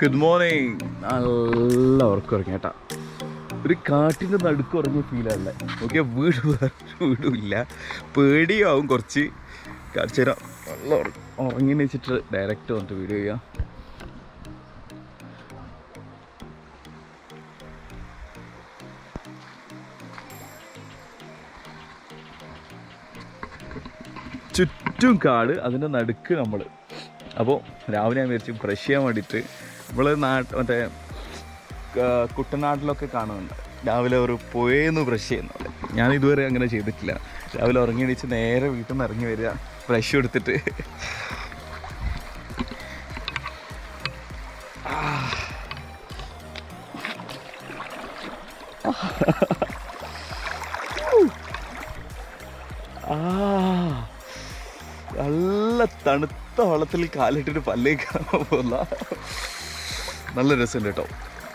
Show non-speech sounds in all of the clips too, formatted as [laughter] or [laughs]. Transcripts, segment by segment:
Good morning നല്ല ഉറക്കം ഉറങ്ങി കേട്ടാ ഒരു കാട്ടിന്റെ നടുക്ക് ഉറങ്ങിയ ഫീലാണ് ഓക്കെ വീട് വേറെ വീടുമില്ല. ഇല്ല പേടിയാവും കുറച്ച്. കാണിച്ചു തരാം. നല്ല ഉറങ്ങി വെച്ചിട്ട് ഡയറക്റ്റ് വന്നിട്ട് വീഡിയോ ചെയ്യാം. ചുറ്റും കാട് അതിന്റെ നടുക്ക് നമ്മൾ അപ്പോൾ രാവിലെ ഞാൻ വിചാരിച്ചു ബ്രഷ് ചെയ്യാൻ വേണ്ടിയിട്ട് നമ്മൾ നാട്ട് മറ്റേ കുട്ടനാട്ടിലൊക്കെ കാണുന്നുണ്ട്. രാവിലെ ഒരു പുഴയെന്ന് ബ്രഷ് ചെയ്യുന്നുണ്ട്. ഞാൻ ഇതുവരെ അങ്ങനെ ചെയ്തിട്ടില്ല. രാവിലെ ഉറങ്ങി എണീച്ച് നേരെ വീട്ടിൽ നിന്ന് ഇറങ്ങി വരിക ബ്രഷ് എടുത്തിട്ട്. നല്ല തണുത്ത വെള്ളത്തിൽ കാലിട്ടിട്ട് പല്ലേക്ക് പോകുന്ന നല്ല രസമുണ്ട് കേട്ടോ.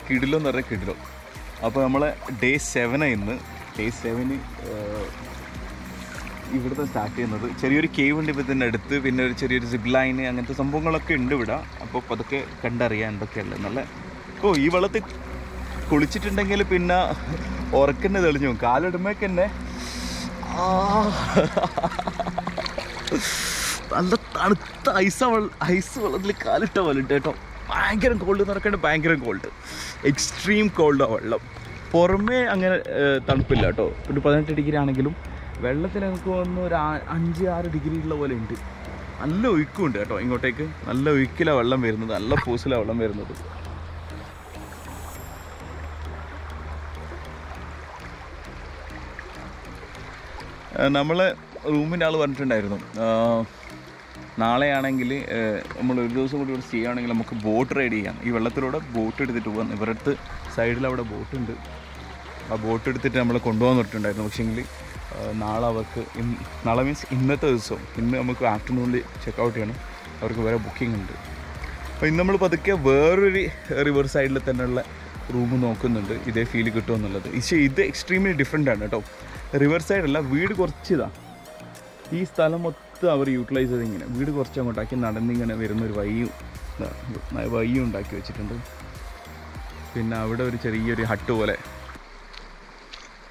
കിടിലോ എന്ന് കിടിലോ. അപ്പോൾ നമ്മളെ ഡേ സെവനാണ് ഇന്ന്. ഡേ സെവന് ഇവിടുത്തെ സ്റ്റാർട്ട് ചെയ്യുന്നത്. ചെറിയൊരു കേവ് ഉണ്ട് ഇപ്പോൾ ഇതിന്റെ അടുത്ത്. പിന്നെ ഒരു ചെറിയൊരു സിബ് ലൈന് അങ്ങനത്തെ സംഭവങ്ങളൊക്കെ ഉണ്ട് ഇവിടെ. അപ്പോൾ അതൊക്കെ കണ്ടറിയാൻ എന്തൊക്കെയല്ല നല്ല ഓ ഈ വെള്ളത്തിൽ കുളിച്ചിട്ടുണ്ടെങ്കിൽ പിന്നെ ഉറക്കന്നെ തെളിഞ്ഞു. കാലിടുമ്പോഴേക്ക് തന്നെ നല്ല തണുത്ത ഐസ വെള്ളം ഐസ് വെള്ളത്തിൽ കാലിട്ട പോലെ കേട്ടോ. ഭയങ്കര കോൾഡ് എന്ന് പറയുന്നത് ഭയങ്കര കോൾഡ് എക്സ്ട്രീം കോൾഡാണ് വെള്ളം. പുറമേ അങ്ങനെ തണുപ്പില്ല കേട്ടോ. ഒരു പതിനെട്ട് ഡിഗ്രി ആണെങ്കിലും വെള്ളത്തിൽ എനിക്ക് വന്ന് ഒരു അഞ്ച് ആറ് ഡിഗ്രി ഉള്ള പോലെ ഉണ്ട്. നല്ല ഒഴുക്കുണ്ട് കേട്ടോ ഇങ്ങോട്ടേക്ക്. നല്ല ഒഴുക്കിലാണ് വെള്ളം വരുന്നത്. നല്ല പൂസിലാണ് വെള്ളം വരുന്നത്. നമ്മളെ റൂമിന്റെ ആൾ പറഞ്ഞിട്ടുണ്ടായിരുന്നു നാളെയാണെങ്കിൽ നമ്മൾ ഒരു ദിവസം കൂടി ഇവിടെ ചെയ്യുകയാണെങ്കിൽ നമുക്ക് ബോട്ട് റൈഡ് ചെയ്യാം. ഈ വെള്ളത്തിലൂടെ ബോട്ട് എടുത്തിട്ട് പോകാം ഇവരുടെ അടുത്ത് സൈഡിൽ അവിടെ ബോട്ടുണ്ട്. ആ ബോട്ട് എടുത്തിട്ട് നമ്മൾ കൊണ്ടുപോകാൻ പറഞ്ഞിട്ടുണ്ടായിരുന്നു പക്ഷേങ്കിൽ നാളെ അവർക്ക് നാളെ മീൻസ് ഇന്നത്തെ ദിവസം. ഇന്ന് നമുക്ക് ആഫ്റ്റർനൂണിൽ ചെക്ക് ഔട്ട് ചെയ്യണം. അവർക്ക് വേറെ ബുക്കിംഗ് ഉണ്ട്. അപ്പോൾ ഇന്ന് നമ്മൾ പതുക്കെ വേറൊരു റിവർ സൈഡിൽ തന്നെയുള്ള റൂം നോക്കുന്നുണ്ട്. ഇതേ ഫീൽ കിട്ടുമെന്നുള്ളത് പക്ഷേ ഇത് എക്സ്ട്രീംലി ഡിഫറെന്റ് ആണ് കേട്ടോ. റിവർ സൈഡല്ല വീട് കുറച്ചിതാണ് ഈ സ്ഥലം മൊത്തം അവർ യൂട്ടിലൈസ് ചെയ്ത് ഇങ്ങനെ വീട് കുറച്ച് അങ്ങോട്ടാക്കി നടന്നിങ്ങനെ വരുന്നൊരു വയ്യും വഴിയും ഉണ്ടാക്കി വെച്ചിട്ടുണ്ട്. പിന്നെ അവിടെ ഒരു ചെറിയൊരു ഹട്ട് പോലെ.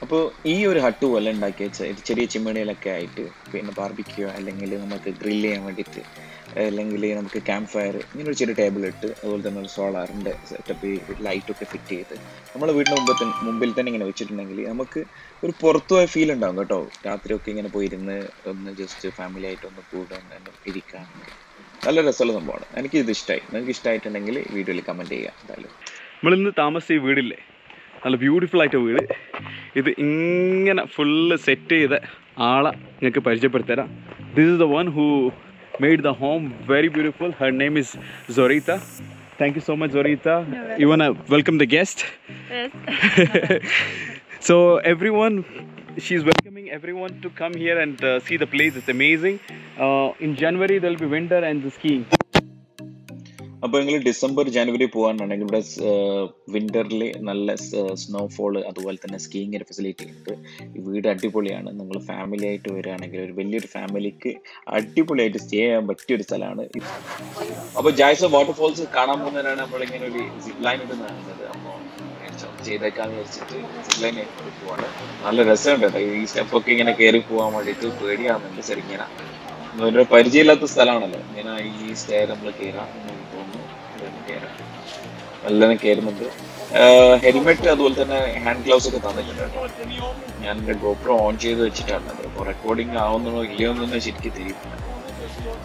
അപ്പോൾ ഈ ഒരു ഹട്ട് പോലെ ഉണ്ടാക്കി വെച്ച ചെറിയ ചിമ്മിണിയിലൊക്കെ ആയിട്ട് പിന്നെ പാർപ്പിക്കുക അല്ലെങ്കിൽ നമുക്ക് ഗ്രില്ല് ചെയ്യാൻ വേണ്ടിയിട്ട് അല്ലെങ്കിൽ നമുക്ക് ക്യാമ്പ് ഫയർ ഇങ്ങനെ ഒരു ചെറിയ ടേബിൾ ഇട്ട് അതുപോലെ തന്നെ ഒരു സോളാറിന്റെ സെറ്റപ്പ് ലൈറ്റൊക്കെ ഫിറ്റ് ചെയ്ത് നമ്മൾ വീടിന് മുമ്പ് മുമ്പിൽ തന്നെ ഇങ്ങനെ വെച്ചിട്ടുണ്ടെങ്കിൽ നമുക്ക് ഒരു പുറത്തു പോയ ഫീൽ ഉണ്ടാകും കേട്ടോ. രാത്രിയൊക്കെ ഇങ്ങനെ പോയിരുന്ന് ഒന്ന് ജസ്റ്റ് ഫാമിലി ആയിട്ട് ഒന്ന് കൂടെ ഒന്ന് ഇരിക്കാൻ. നല്ല രസമുള്ള സംഭവമാണ്. എനിക്ക് ഇത് ഇഷ്ടമായി നിങ്ങൾക്ക് ഇഷ്ടമായിട്ടുണ്ടെങ്കിൽ വീഡിയോയിൽ കമന്റ് ചെയ്യാം എന്തായാലും. നമ്മളിന്ന് താമസിച്ച ഈ വീടില്ലേ? നല്ല ബ്യൂട്ടിഫുൾ ആയിട്ട് വീട്. ഇത് ഇങ്ങനെ ഫുള്ള് സെറ്റ് ചെയ്ത ആളെ നിങ്ങൾക്ക് പരിചയപ്പെടുത്തരാം. This is the one who made the home very beautiful. Her name is Zorita. Thank you so much, Zorita. You wanna welcome the guest? Yes. [laughs] so everyone, she's welcoming everyone to come here and uh, see the place. It's amazing. Uh, in January there'll be winter and the skiing. അപ്പോൾ നിങ്ങൾ December ജനുവരി പോകാനാണെങ്കിൽ ഇവിടെ വിന്ററിൽ നല്ല snowfall അതുപോലെ തന്നെ സ്കീയിങ്ങിന്റെ facility ഉണ്ട്. വീട് അടിപൊളിയാണ്. നിങ്ങൾ ഫാമിലി ആയിട്ട് വരികയാണെങ്കിൽ ഒരു വലിയൊരു ഫാമിലിക്ക് അടിപൊളിയായിട്ട് സ്റ്റേ ചെയ്യാൻ പറ്റിയ ഒരു സ്ഥലമാണ്. അപ്പോൾ ജായ്സ വാട്ടർഫോൾസ് കാണാൻ പോകുന്നതിനാണ് നമ്മളിങ്ങനെ ഒരു സിപ്പ് ലൈൻ ഇട്ട് നടന്നത്. അപ്പോൾ ചെയ്തേക്കാന്ന് വെച്ചിട്ട് സിപ്പ് ലൈൻ പോവാണ്. നല്ല രസമുണ്ട് കേട്ടോ. ഈ സ്റ്റെപ്പൊക്കെ ഇങ്ങനെ കയറി പോകാൻ വേണ്ടിയിട്ട് പേടിയാവുന്നുണ്ട് ശരിക്കും പരിചയമില്ലാത്ത സ്ഥലമാണല്ലോ. ഇങ്ങനെ ഈ സ്റ്റേ നമ്മൾ കയറാം കയറാം. കയറുന്നുണ്ട്. ഹെൽമെറ്റ് അതുപോലെ തന്നെ ഹാൻഡ് ഗ്ലൗസ് ഒക്കെ തന്നിട്ടുണ്ട് ഞാൻ എന്റെ ഗോപ്രോ ഓൺ ചെയ്ത് വെച്ചിട്ടാണ്. അപ്പോൾ റെക്കോർഡിംഗ് ആവുന്നോ ഇല്ലയോ എന്നൊന്നും ശരിക്കും തിരിയുന്നു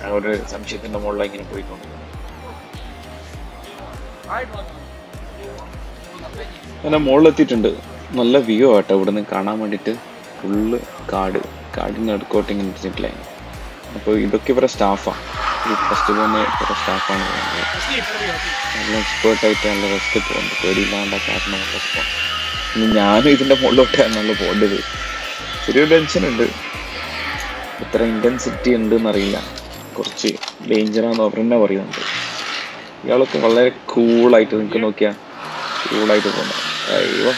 ഞാൻ ഒരു സംശയത്തിന്റെ മുകളിൽ ഇങ്ങനെ പോയിക്കൊണ്ട് അങ്ങനെ മുകളിലെത്തിയിട്ടുണ്ട്. നല്ല വ്യൂ ആട്ടോ ഇവിടുന്ന് കാണാൻ വേണ്ടിട്ട് ഫുള്ള് കാട്. കാടിന് അടുക്കോട്ട് ഇങ്ങനെ ഇട്ടിട്ടില്ല ഇതൊക്കെ ഇവരുടെ സ്റ്റാഫാണ് ഫസ്റ്റ് പോകുന്ന കുറേ സ്റ്റാഫാണ് നല്ല എക്സ്പേർട്ടായിട്ട് നല്ല റിസ്ക് പോകുന്നുണ്ട് പേടിയില്ലാണ്ട് കാരണം റെസ്റ്റ് ഇനി ഞാനും ഇതിന്റെ മുകളിലോട്ടാണ് നല്ല പോകേണ്ടത് ചെറിയൊരു ടെൻഷനുണ്ട് എത്ര ഇന്റൻസിറ്റി ഉണ്ട് എന്നറിയില്ല കുറച്ച് ഡേഞ്ചറാന്ന് അവർ തന്നെ പറയുന്നുണ്ട്. ഇയാളൊക്കെ വളരെ കൂളായിട്ട് നിങ്ങൾക്ക് നോക്കിയാൽ കൂളായിട്ട് പോകുന്നു. അയ്യോ.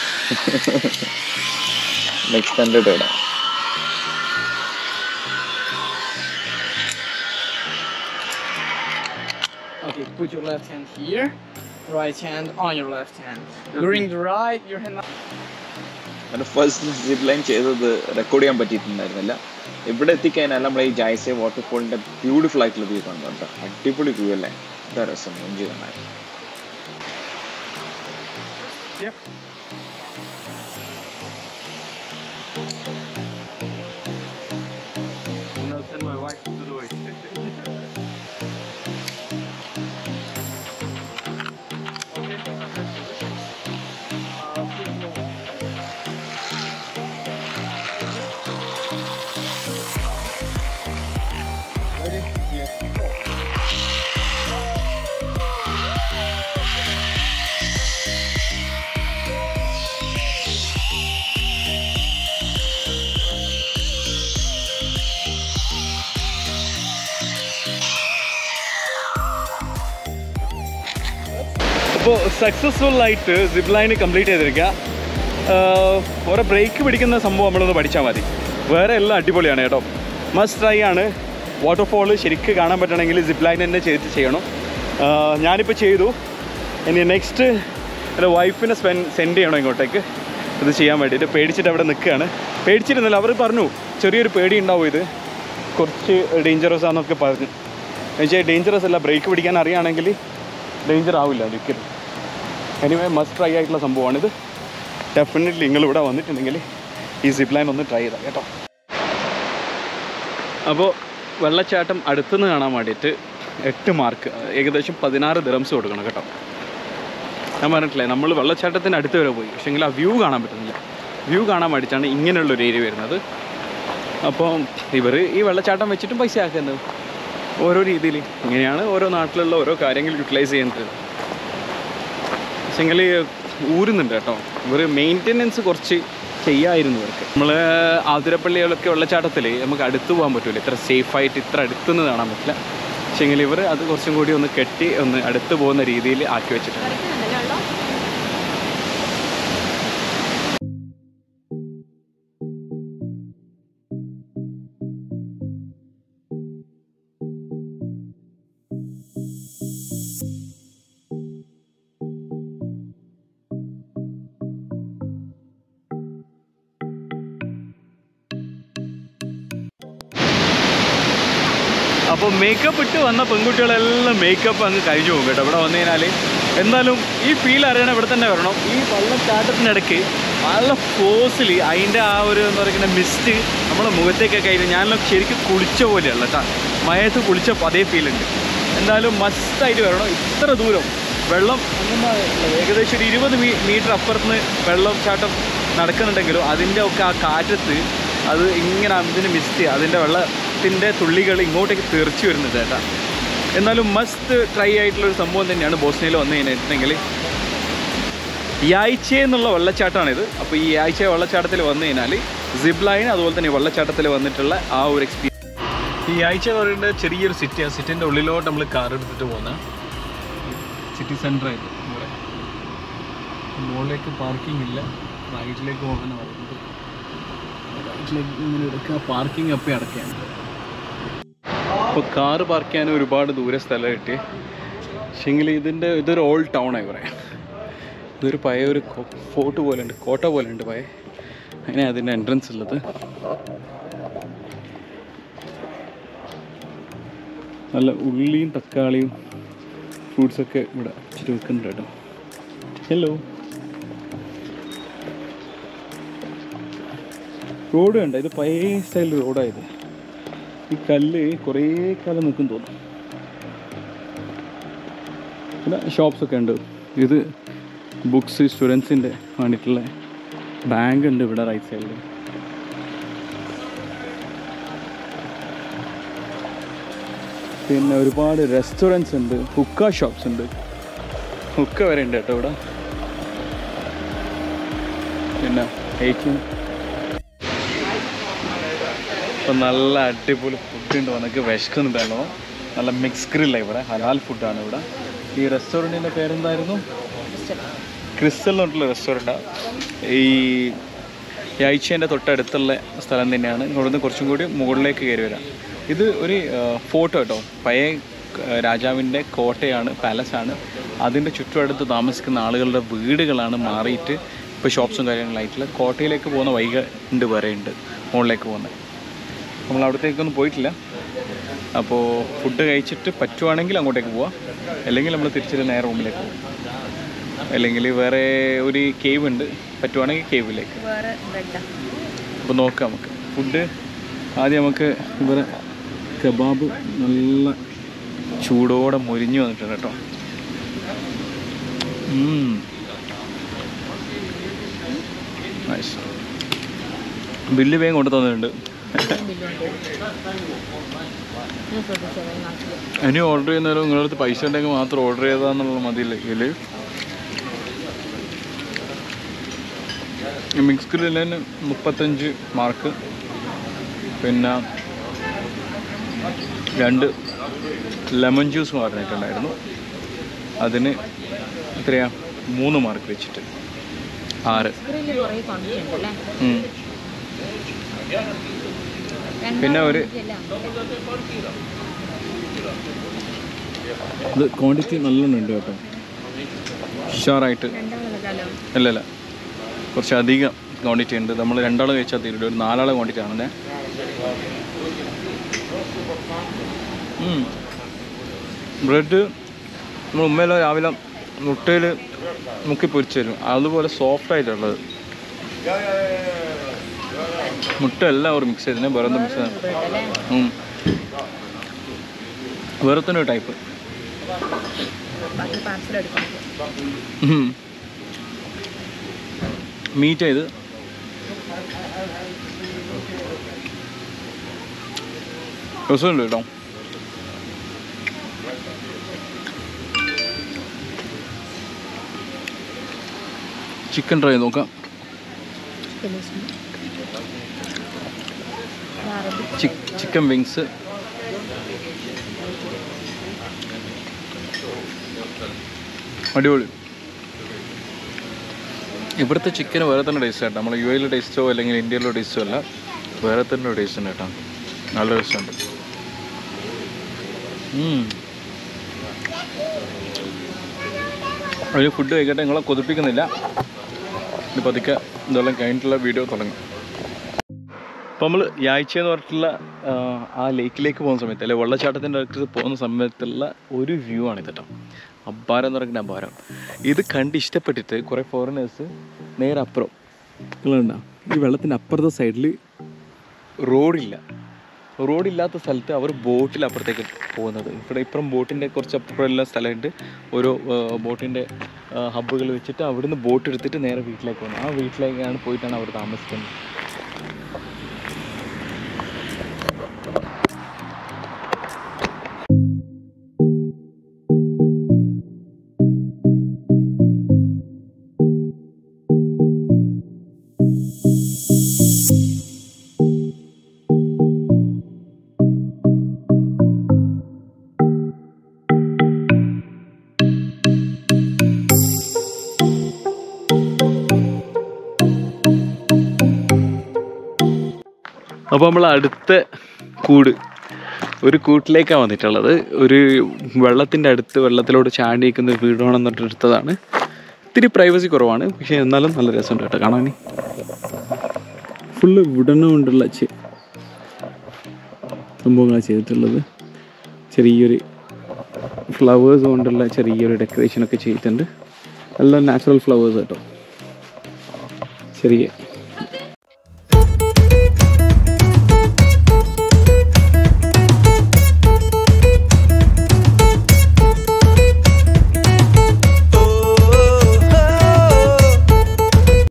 നെക്സ്റ്റ് സ്റ്റാൻഡേർഡ് ഇടാം put your left hand here. right hand on your left hand. During the right, your hand. and first എന്റെ ഫസ്റ്റ് സിപ്പ് ലൈൻ ചെയ്തത് റെക്കോർഡ് ചെയ്യാൻ പറ്റിയിട്ടുണ്ടായിരുന്നില്ല ഇവിടെ എത്തിക്കഴിഞ്ഞാൽ നമ്മൾ ഈ ജായ്സെ വാട്ടർഫോളിന്റെ ബ്യൂട്ടിഫുൾ ആയിട്ടുള്ള വ്യൂ കണ്ടുണ്ട് അടിപൊളി വ്യൂ അല്ലേ എന്താ രസം എൻജോയ് കാണാൻ Yep. അപ്പോൾ സക്സസ്ഫുൾ ആയിട്ട് സിപ്പ് ലൈന് കംപ്ലീറ്റ് ചെയ്തിരിക്കുക. ഓരോ ബ്രേക്ക് പിടിക്കുന്ന സംഭവം നമ്മളൊന്ന് പഠിച്ചാൽ മതി. വേറെ എല്ലാം അടിപൊളിയാണ് കേട്ടോ. മസ്റ്റ് ട്രൈ ആണ്. വാട്ടർഫോൾ ശരിക്ക് കാണാൻ പറ്റണമെങ്കിൽ സിപ്പ് ലൈൻ തന്നെ ചെയ്ത് ചെയ്യണം. ഞാനിപ്പോൾ ചെയ്തു. ഇനി നെക്സ്റ്റ് എന്റെ വൈഫിനെ സ്പെൻ സെൻഡ് ചെയ്യണം ഇങ്ങോട്ടേക്ക്. ഇത് ചെയ്യാൻ വേണ്ടിയിട്ട്. പേടിച്ചിട്ട് അവിടെ നിൽക്കുകയാണ്. പേടിച്ചിരുന്നില്ല. അവർ പറഞ്ഞു ചെറിയൊരു പേടി ഉണ്ടാവും ഇത്. കുറച്ച് ഡേഞ്ചറസ് ആണെന്നൊക്കെ പറഞ്ഞു. എന്നുവെച്ചാൽ ഡേഞ്ചറസ് അല്ല. ബ്രേക്ക് പിടിക്കാൻ അറിയുകയാണെങ്കിൽ ഡേഞ്ചർ ആവില്ല. ഒരിക്കലും. എനിവേ മസ്റ്റ് ട്രൈ ആയിട്ടുള്ള സംഭവമാണിത്. ഡെഫിനറ്റ്ലി നിങ്ങളിവിടെ വന്നിട്ടുണ്ടെങ്കിൽ ഈ സിപ്പ് ലൈൻ ഒന്ന് ട്രൈ ചെയ്താൽ കേട്ടോ. അപ്പോൾ വെള്ളച്ചാട്ടം അടുത്തുനിന്ന് കാണാൻ വേണ്ടിയിട്ട് എട്ട് മാർക്ക് ഏകദേശം പതിനാറ് ദിറംസ് കൊടുക്കണം കേട്ടോ. ഞാൻ പറഞ്ഞിട്ടില്ലേ നമ്മൾ വെള്ളച്ചാട്ടത്തിന്റെ അടുത്ത് വരെ പോയി. പക്ഷേങ്കിൽ ആ വ്യൂ കാണാൻ പറ്റുന്നില്ല. വ്യൂ കാണാൻ വേണ്ടിയിട്ടാണ് ഇങ്ങനെയുള്ളൊരു ഏരിയ വരുന്നത്. അപ്പോൾ ഇവർ ഈ വെള്ളച്ചാട്ടം വെച്ചിട്ടും പൈസ ആക്കുന്നത് ഓരോ രീതിയിൽ ഇങ്ങനെയാണ് ഓരോ നാട്ടിലുള്ള ഓരോ കാര്യങ്ങൾ യൂട്ടിലൈസ് ചെയ്യുന്നത്. പക്ഷെങ്കിൽ ഊരുന്നുണ്ട് കേട്ടോ. ഇവർ മെയിന്റെനൻസ് കുറച്ച് ചെയ്യായിരുന്നു ഇവർക്ക്. നമ്മൾ ആതിരപ്പള്ളികളൊക്കെ വെള്ളച്ചാട്ടത്തിൽ നമുക്ക് അടുത്ത് പോകാൻ പറ്റില്ല ഇത്ര സേഫായിട്ട് ഇത്ര അടുത്തുനിന്ന് കാണാൻ പറ്റില്ല. പക്ഷേങ്കിൽ ഇവർ അത് കുറച്ചും കൂടി ഒന്ന് കെട്ടി ഒന്ന് അടുത്ത് പോകുന്ന രീതിയിൽ ആക്കി വെച്ചിട്ടുണ്ട്. അപ്പോൾ മേക്കപ്പ് ഇട്ട് വന്ന പെൺകുട്ടികളെല്ലാം മേക്കപ്പ് അങ്ങ് കഴിഞ്ഞു പോകും കേട്ടോ ഇവിടെ വന്നു കഴിഞ്ഞാൽ എന്തായാലും ഈ ഫീൽ അറിയണം ഇവിടെ തന്നെ വരണം. ഈ വെള്ളച്ചാട്ടത്തിനിടയ്ക്ക് നല്ല ഫോസിൽ അതിന്റെ ആ ഒരു എന്താ പറയുക മിസ്റ്റ് നമ്മളെ മുഖത്തേക്കൊക്കെ കഴിഞ്ഞ് ഞാനെല്ലാം ശരിക്കും കുളിച്ച പോലെയല്ല കേട്ടോ. മയത്ത് കുളിച്ച അതേ ഫീൽ ഉണ്ട്. എന്തായാലും മസ്റ്റായിട്ട് വരണം. ഇത്ര ദൂരം വെള്ളം അങ്ങനെ ഏകദേശം ഒരു ഇരുപത് മീ മീറ്റർ അപ്പുറത്ത് വെള്ളം ചാട്ടം നടക്കുന്നുണ്ടെങ്കിലും അതിന്റെ ഒക്കെ ആ കാറ്റത്ത് അത് ഇങ്ങനെ അതിന്റെ മിസ്റ്റ് അതിന്റെ വെള്ളത്തിന്റെ തുള്ളികൾ ഇങ്ങോട്ടേക്ക് തീർച്ചു വരുന്നത് ചേട്ടാ എന്നാലും മസ്റ്റ് ട്രൈ ആയിട്ടുള്ളൊരു സംഭവം തന്നെയാണ് ബോസ്നയിൽ വന്നു കഴിഞ്ഞിട്ടുണ്ടെങ്കിൽ. ഈ ആഴ്ച എന്നുള്ള വെള്ളച്ചാട്ടമാണിത്. അപ്പോൾ ഈ ആഴ്ച വെള്ളച്ചാട്ടത്തിൽ വന്നു കഴിഞ്ഞാൽ സിബ് ലൈൻ അതുപോലെ തന്നെ വെള്ളച്ചാട്ടത്തിൽ വന്നിട്ടുള്ള ആ ഒരു എക്സ്പീരിയൻസ് ഈ ആഴ്ച എന്ന് പറയുന്നത് ചെറിയൊരു സിറ്റി ആ. സിറ്റിന്റെ ഉള്ളിലോട്ട് നമ്മൾ കാർ എടുത്തിട്ട് പോകുന്ന സിറ്റി സെന്റർ ആയിട്ട് ഇവിടെ. മുകളിലേക്ക് പാർക്കിംഗ് ഇല്ല. റൈറ്റിലേക്ക് പോകാനാണ് പറയുന്നത്. റൈറ്റിലേക്ക് ഇങ്ങനെ എടുക്കുക. പാർക്കിംഗ് അപ്പം അടയ്ക്കാണ് അപ്പോൾ കാറ് പാർക്ക് ചെയ്യാൻ ഒരുപാട് ദൂരെ സ്ഥലം കിട്ടി. പക്ഷേങ്കിൽ ഇതിന്റെ ഇതൊരു ഓൾഡ് ടൗണായി പറയാം. ഇതൊരു പഴയ ഒരു ഫോർട്ട് പോലെ ഉണ്ട് കോട്ട പോലെ ഉണ്ട് പഴയ. അങ്ങനെ അതിന്റെ എൻട്രൻസ് ഉള്ളത്. നല്ല ഉള്ളിയും തക്കാളിയും ഫ്രൂട്ട്സൊക്കെ ഇവിടെ ഇച്ചിരി വെക്കുന്നുണ്ട് കേട്ടോ. ഹലോ റോഡ് വേണ്ട ഇത് പഴയ സ്റ്റൈൽ റോഡായത് ഈ കല്ല് കുറേ കാലം നിൽക്കും തോന്നും പിന്നെ ഷോപ്സൊക്കെ ഉണ്ട്. ഇത് ബുക്സ് സ്റ്റുഡൻസിന്റെ വേണ്ടിയിട്ടുള്ള ബാങ്ക് ഉണ്ട് ഇവിടെ റൈറ്റ് സൈഡിൽ പിന്നെ ഒരുപാട് റെസ്റ്റോറന്റ്സ് ഉണ്ട്. ഹുക്ക ഷോപ്സ് ഉണ്ട്. ഹുക്ക വരെ ഉണ്ട് കേട്ടോ ഇവിടെ. പിന്നെ ഏക്കും ഇപ്പം നല്ല അടിപൊളി ഫുഡ് ഉണ്ട്. വന്നൊക്കെ വിശക്കുന്നുണ്ടല്ലോ. നല്ല മിക്സ് ഗ്രില്ല ഇവിടെ. ഹലാൽ ഫുഡാണ് ഇവിടെ. ഈ റെസ്റ്റോറന്റിന്റെ പേരെന്തായിരുന്നു? ക്രിസ്റ്റൽ എന്ന് പറഞ്ഞിട്ടുള്ള റെസ്റ്റോറന്റാണ് ഈ ആഴ്ചേന്റെ തൊട്ടടുത്തുള്ള സ്ഥലം തന്നെയാണ്. ഇവിടുന്ന് കുറച്ചും കൂടി മുകളിലേക്ക് കയറി വരാം. ഇത് ഒരു ഫോട്ടോ കേട്ടോ. പഴയ രാജാവിന്റെ കോട്ടയാണ് പാലസാണ് അതിന്റെ ചുറ്റുവടുത്ത് താമസിക്കുന്ന ആളുകളുടെ വീടുകളാണ് മാറിയിട്ട് ഇപ്പോൾ ഷോപ്സും കാര്യങ്ങളായിട്ടുള്ള കോട്ടയിലേക്ക് പോകുന്ന വൈകുണ്ട് വരെയുണ്ട്. മുകളിലേക്ക് പോകുന്നത്. നമ്മൾ അവിടത്തേക്കൊന്നും പോയിട്ടില്ല. അപ്പോൾ ഫുഡ് കഴിച്ചിട്ട് പറ്റുവാണെങ്കിൽ അങ്ങോട്ടേക്ക് പോവാം. അല്ലെങ്കിൽ നമ്മൾ തിരിച്ചിട്ട് നേരെ റൂമിലേക്ക് പോകും അല്ലെങ്കിൽ വേറെ ഒരു കേവ് ഉണ്ട്. പറ്റുവാണെങ്കിൽ കേവിലേക്ക് അപ്പോൾ നോക്കാം നമുക്ക്. ഫുഡ് ആദ്യം നമുക്ക് ഇവിടെ കബാബ് നല്ല ചൂടോടെ മൊരിഞ്ഞു വന്നിട്ടുണ്ട് കേട്ടോ. ബില്ല് വേഗം കൊണ്ടു തന്നിട്ടുണ്ട് ഇനി ഓർഡർ ചെയ്യുന്നവരും നിങ്ങളുടെ അടുത്ത് പൈസ ഉണ്ടെങ്കിൽ മാത്രം ഓർഡർ ചെയ്താന്നുള്ള മതിയില്ലെങ്കിൽ മിക്സ് ഗ്രില്ലിന് മുപ്പത്തഞ്ച് മാർക്ക് പിന്നെ രണ്ട് ലെമൺ ജ്യൂസ് പറഞ്ഞിട്ടുണ്ടായിരുന്നു. അതിന് എത്രയാ? മൂന്ന് മാർക്ക് വെച്ചിട്ട്. ആറ് സ്ക്രീനിൽ കുറേ ക്വാണ്ടിറ്റി ഉണ്ടല്ലേ ഉം. പിന്നെ ഒരു ഇത് ക്വാണ്ടിറ്റി നല്ലോണം ഉണ്ട് കേട്ടോ. ഉഷാറായിട്ട്. അല്ല അല്ല. കുറച്ച് അധികം ക്വാണ്ടിറ്റി ഉണ്ട്. നമ്മൾ രണ്ടാൾ കഴിച്ചാൽ തീരും ഒരു നാലാളെ ക്വാണ്ടിറ്റി ആണല്ലേ ബ്രെഡ് നമ്മൾ ഉമ്മയിലോ രാവിലെ മുട്ടയിൽ മുക്കി പൊരിച്ചു തരും. അതുപോലെ സോഫ്റ്റ് ആയിട്ടുള്ളത്. മുട്ട എല്ലാം അവർ മിക്സ് ചെയ്തിന് വേറെ മിക്സ് ചെയ്യാൻ വേറെ ടൈപ്പ് മീറ്റ് ചെയ്ത്. രസമുണ്ട് കേട്ടോ. ചിക്കൻ ട്രൈ നോക്കാം. ചിക്കൻ വിങ്സ് അടിപൊളി. ഇവിടുത്തെ ചിക്കന് വേറെ തന്നെ ടേസ്റ്റ് കേട്ടോ. നമ്മൾ യു എയിലെ ടേസ്റ്റോ അല്ലെങ്കിൽ ഇന്ത്യയിലോ ടേസ്റ്റോ അല്ല. വേറെ തന്നെ ടേസ്റ്റ് ഉണ്ട് കേട്ടോ. നല്ല ടേസ്റ്റ് ഉണ്ട്. അതിന് ഫുഡ് കഴിക്കട്ടെ. നിങ്ങളെ കൊതിപ്പിക്കുന്നില്ല. ഇനി പതുക്കെ ഇതെല്ലാം കഴിഞ്ഞിട്ടുള്ള വീഡിയോ തുടങ്ങും. അപ്പോൾ നമ്മൾ യാഴ്ച എന്ന് പറഞ്ഞിട്ടുള്ള ആ, ലേക്കിലേക്ക് പോകുന്ന സമയത്ത് അല്ലെ വെള്ളച്ചാട്ടത്തിന്റെ അടുത്ത് പോകുന്ന സമയത്തുള്ള ഒരു വ്യൂ ആണ് ഇത് കേട്ടോ അബ്ബാരം എന്ന് പറയുന്ന അബ്ബാരം ഇത് കണ്ട് ഇഷ്ടപ്പെട്ടിട്ട് കുറേ ഫോറിനേഴ്സ് നേരെ അപ്പുറം. നിങ്ങളുണ്ടോ ഈ വെള്ളത്തിന്റെ അപ്പുറത്തെ സൈഡിൽ റോഡില്ല. റോഡില്ലാത്ത സ്ഥലത്ത് അവർ ബോട്ടിൽ അപ്പുറത്തേക്ക് പോകുന്നത്. ഇവിടെ ഇപ്പുറം ബോട്ടിന്റെ കുറച്ച് അപ്പുറമെല്ലാം സ്ഥലമുണ്ട്. ഓരോ ബോട്ടിന്റെ ഹബ്ബുകൾ വെച്ചിട്ട് അവിടുന്ന് ബോട്ട് എടുത്തിട്ട് നേരെ വീട്ടിലേക്ക് പോകുന്നത്. ആ വീട്ടിലേക്കാണ് പോയിട്ടാണ് അവർ താമസിക്കുന്നത്. അപ്പോൾ നമ്മൾ അടുത്ത കൂട് ഒരു കൂട്ടിലേക്കാണ് വന്നിട്ടുള്ളത്. ഒരു വെള്ളത്തിന്റെ അടുത്ത് വെള്ളത്തിലോട്ട് ചാടി നിൽക്കുന്ന ഒരു വീടാണെന്ന് പറഞ്ഞിട്ടെടുത്തതാണ് ഇത്തിരി പ്രൈവസി കുറവാണ് പക്ഷേ എന്നാലും നല്ല രസമുണ്ട് കേട്ടോ കാണാൻ. ഫുള്ള് വുഡന കൊണ്ടുള്ള സംഭവങ്ങളാണ് ചെയ്തിട്ടുള്ളത്. ചെറിയൊരു ഫ്ലവേഴ്സ് കൊണ്ടുള്ള ചെറിയൊരു ഡെക്കറേഷനൊക്കെ ചെയ്തിട്ടുണ്ട്. നല്ല നാച്ചുറൽ ഫ്ലവേഴ്സ് കേട്ടോ. ചെറിയ